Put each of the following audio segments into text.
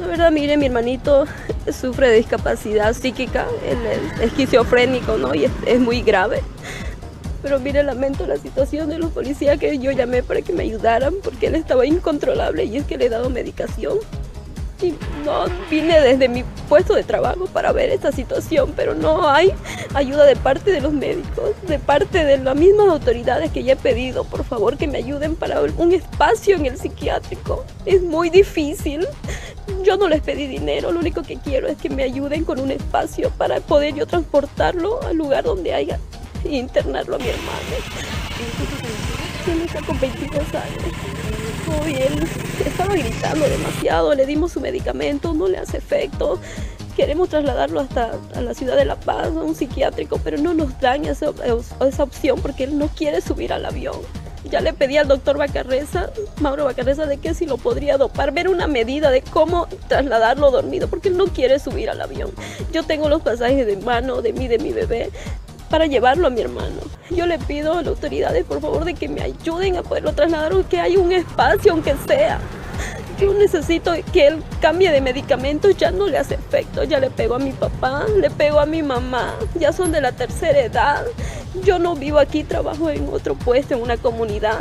La verdad, mire, mi hermanito sufre de discapacidad psíquica, él es esquizofrénico, ¿no? Y es, es muy grave. Pero mire, lamento la situación de los policías que yo llamé para que me ayudaran porque él estaba incontrolable y es que le he dado medicación. Y no vine desde mi puesto de trabajo para ver esta situación, pero no hay ayuda de parte de los médicos, de parte de las mismas autoridades que ya he pedido, por favor, que me ayuden para un espacio en el psiquiátrico. Es muy difícil. Yo no les pedí dinero, lo único que quiero es que me ayuden con un espacio para poder yo transportarlo al lugar donde haya y internarlo a mi hermano. Tiene con 22 años. Hoy él estaba gritando demasiado, le dimos su medicamento, no le hace efecto. Queremos trasladarlo hasta a la ciudad de La Paz, a un psiquiátrico, pero no nos dan esa, esa opción porque él no quiere subir al avión. Ya le pedí al doctor Bacarreza, Mauro Bacarreza, de que si lo podría dopar, ver una medida de cómo trasladarlo dormido, porque él no quiere subir al avión. Yo tengo los pasajes de mano de mí, de mi bebé, para llevarlo a mi hermano. Yo le pido a las autoridades, por favor, de que me ayuden a poderlo trasladar o que haya un espacio, aunque sea. Yo necesito que él cambie de medicamentos, ya no le hace efecto. Ya le pego a mi papá, le pego a mi mamá, ya son de la tercera edad. Yo no vivo aquí, trabajo en otro puesto, en una comunidad.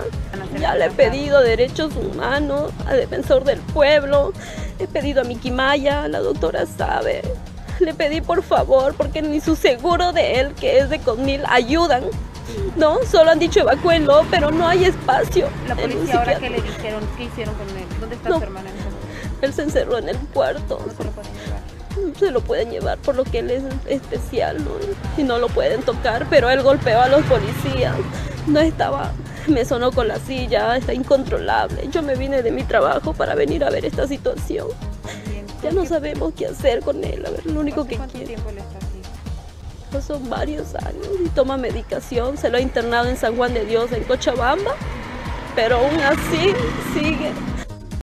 Ya le he pedido a derechos humanos, a defensor del pueblo, he pedido a mi Maya, la doctora sabe, le pedí por favor, porque ni su seguro de él, que es de Conmil, ayudan. No, solo han dicho evacúenlo, pero no hay espacio. La policía ahora que le dijeron, ¿qué hicieron con él? ¿Dónde está su hermana? Él se encerró en el cuarto. No se lo. Se lo pueden llevar por lo que él es especial, ¿no? Y no lo pueden tocar, pero él golpeó a los policías. No estaba, me sonó con la silla, está incontrolable. Yo me vine de mi trabajo para venir a ver esta situación. Ya no sabemos qué hacer con él. A ver, lo único que ¿Cuánto quiere. tiempo le está así? Pues son varios años y toma medicación. Se lo ha internado en San Juan de Dios, en Cochabamba. Pero aún así sigue